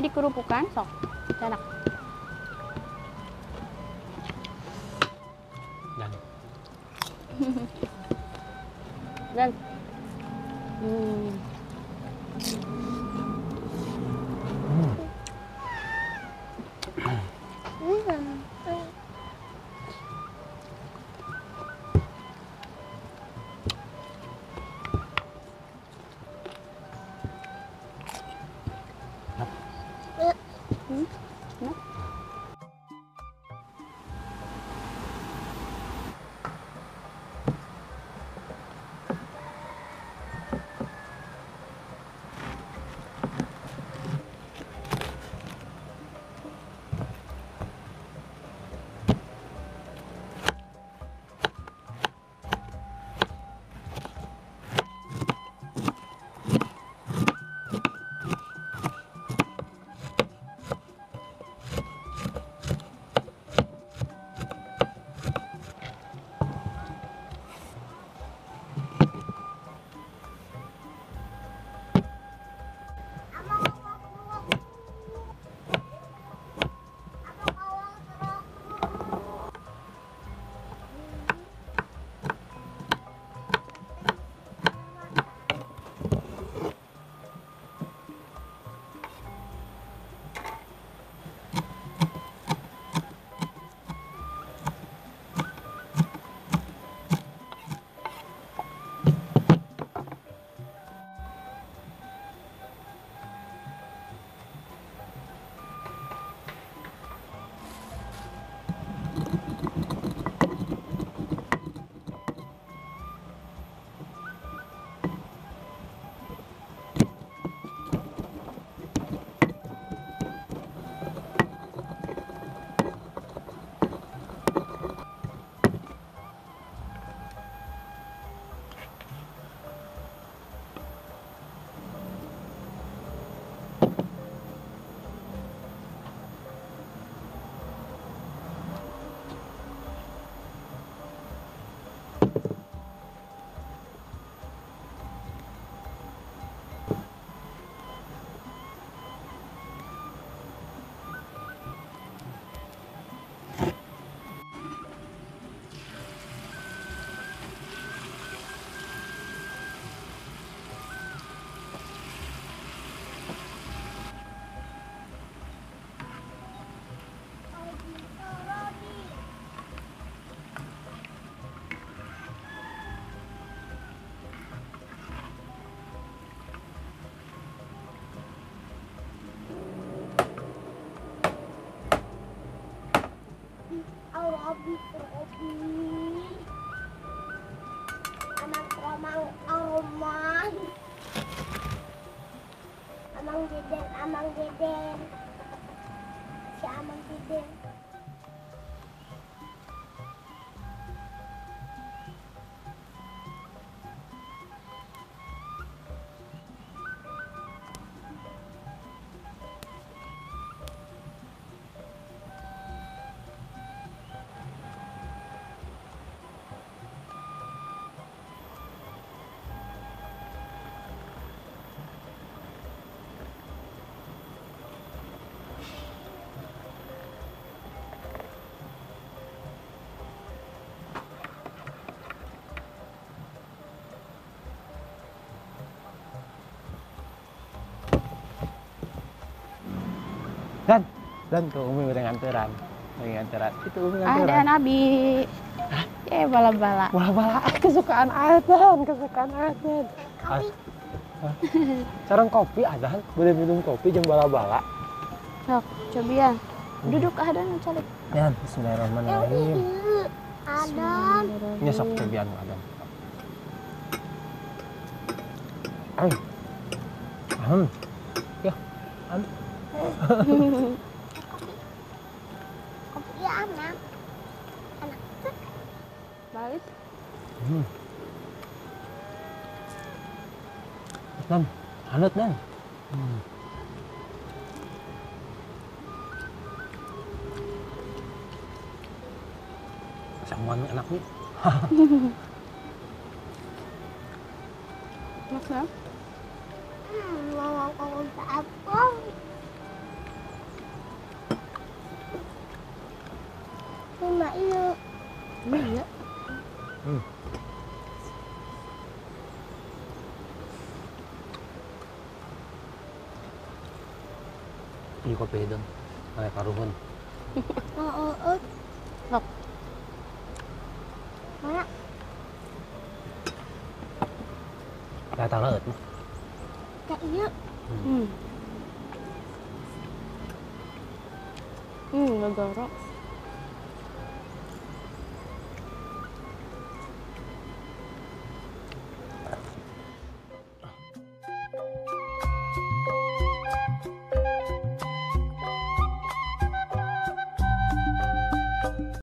dikurupukan sok enak. Robi, Robi. Anak Romang, Romang. Amang Deden, Amang Deden. Si Amang Deden. kan? Dan ke umi udah nganteran goreng itu umi ah, nganteran ada nabi ya bala bala bala bala kesukaan adan kesukaan adan. Kopi, sekarang kopi adan. Boleh minum kopi jam bala bala sok coba ya. Hmm. Duduk adan cari. Ya Bismillahirrahmanirrahim. Eh, adan. Nyesok cobian adan. Hmm. Ya, aduh. Kopi anak. Baik. Hmm. Dan, hangat dan. Hmm. Samuan ngon anak nih. Mas Nam. Hmm, mau ngomong apa? Lima iya. Iya. Yung kape doon. Ay, karuhon. Oo, oo. Lọc. Mana? Kaya tao na ớt mo. Kak iya. Hmm. Hmm, gagara.